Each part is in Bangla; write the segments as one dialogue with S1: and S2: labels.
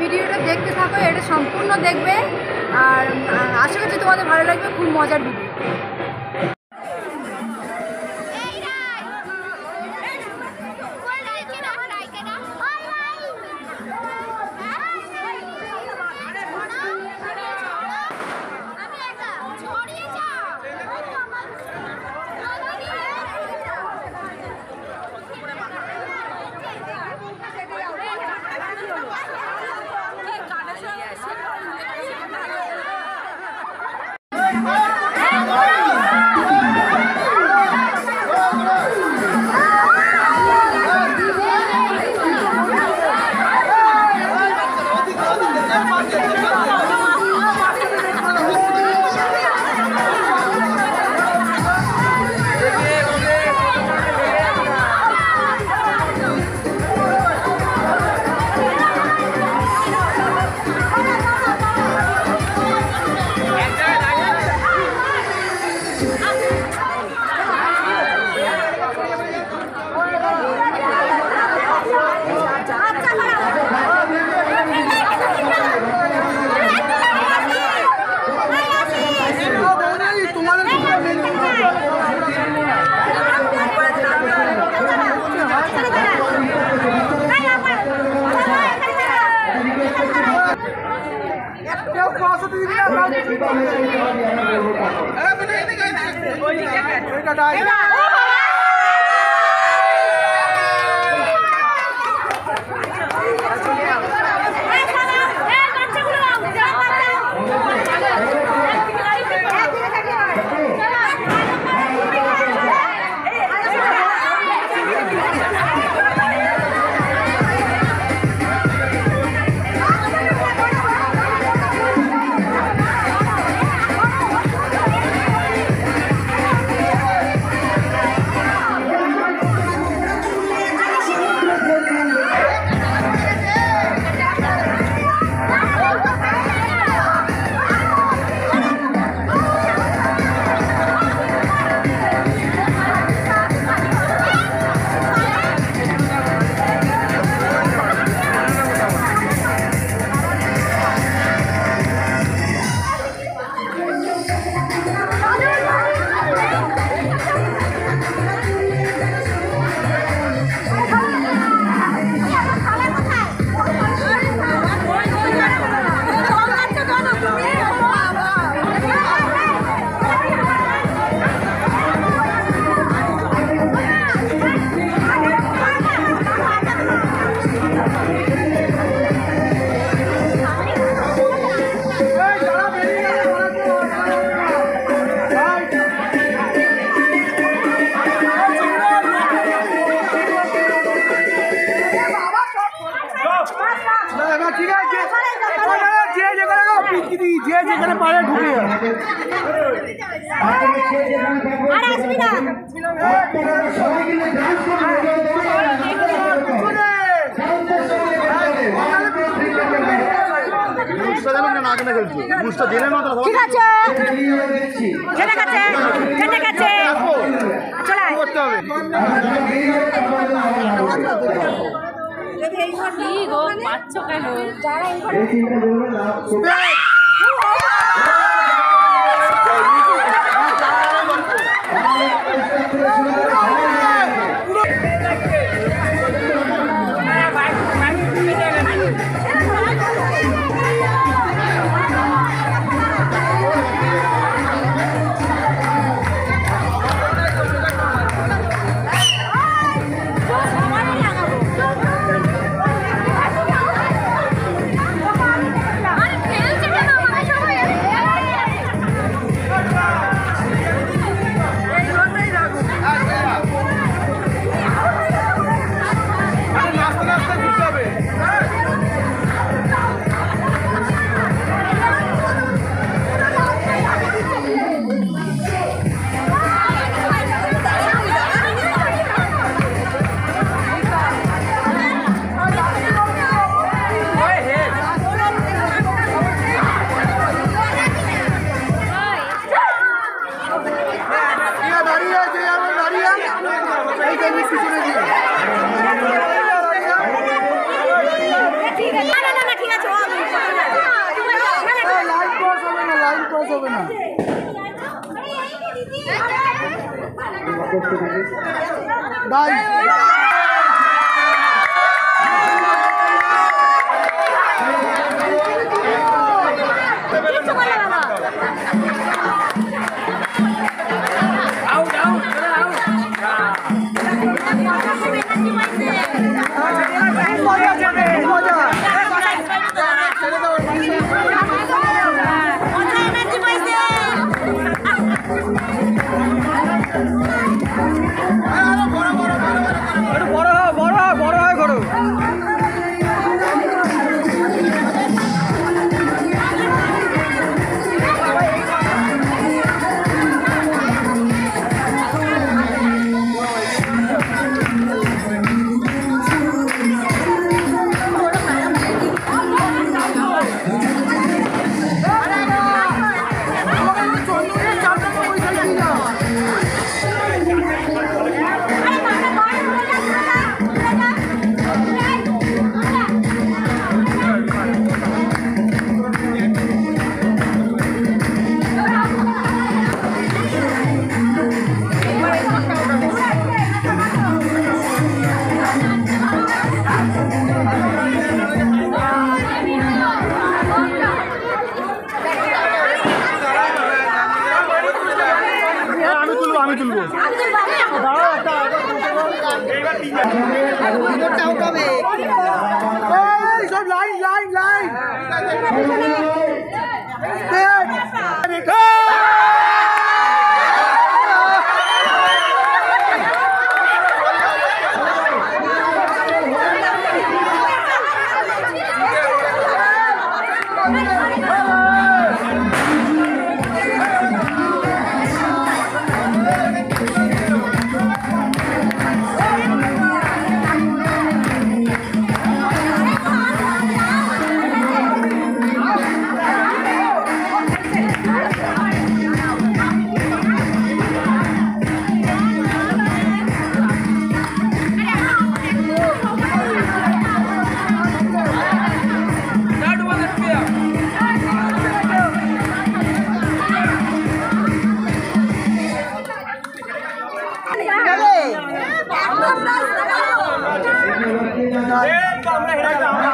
S1: ভিডিওটা দেখতে থাকো এটা সম্পূর্ণ দেখবে। আর আশা করছি তোমাদের ভালো লাগবে খুব মজার ভিডিও
S2: ঠিক
S3: ঠিক আছে। কেটে গেছে কেটে আয়।
S2: করতে হবে
S3: কি
S2: vai Gracias. 快点，快点，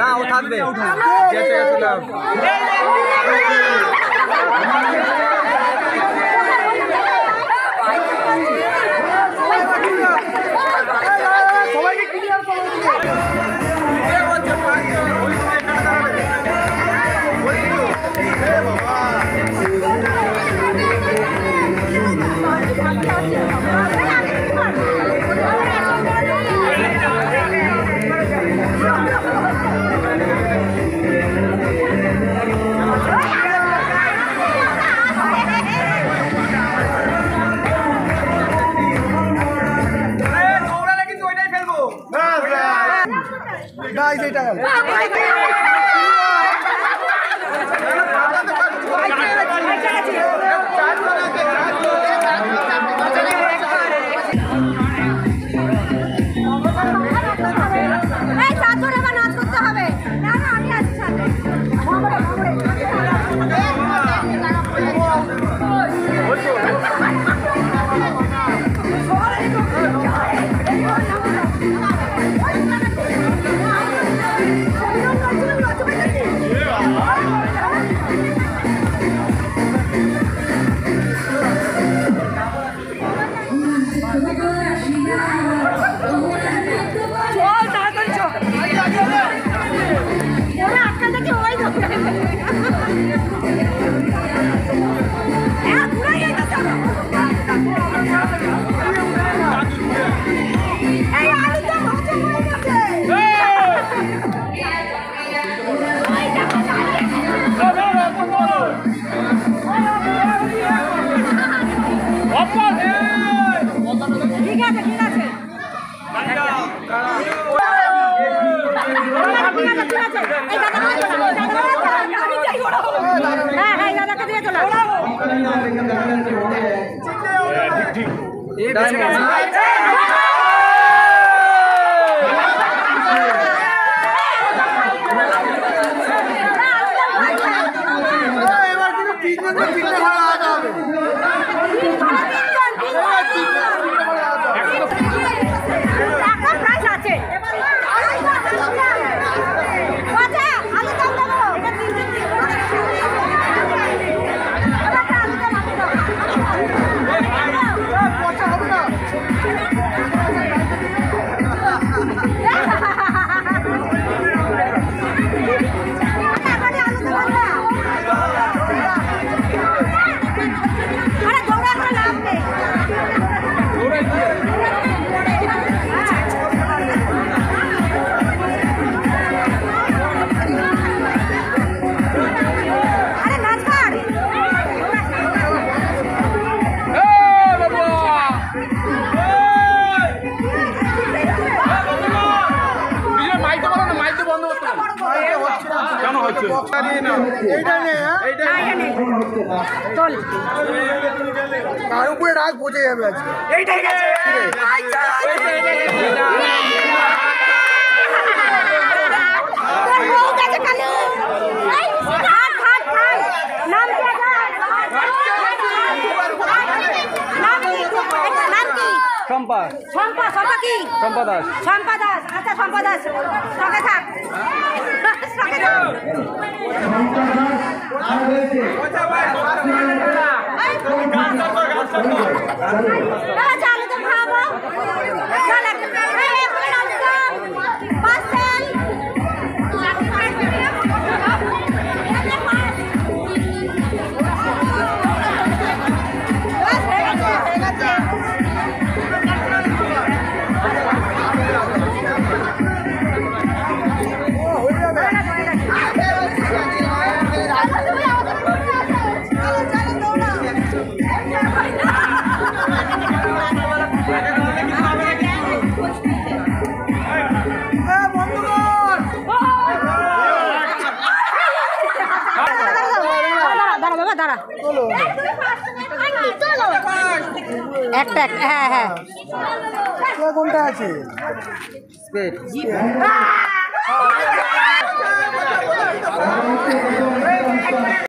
S2: না
S4: ও থাকবে
S3: 爸爸 Amen.
S2: তার উপরে রাগ বোঝা যাবে আজকে।
S3: এইটাই গেছে।
S4: শম্পা।
S3: শম্পা শম্পা কি?
S4: শম্পা দাস।
S3: শম্পা দাস। আচ্ছা শম্পা দাস। সঙ্গে থাক। সঙ্গে থাক। 我再问。প্যাক হ্যাঁ হ্যাঁ।
S2: কোনটা আছে?
S3: স্পেড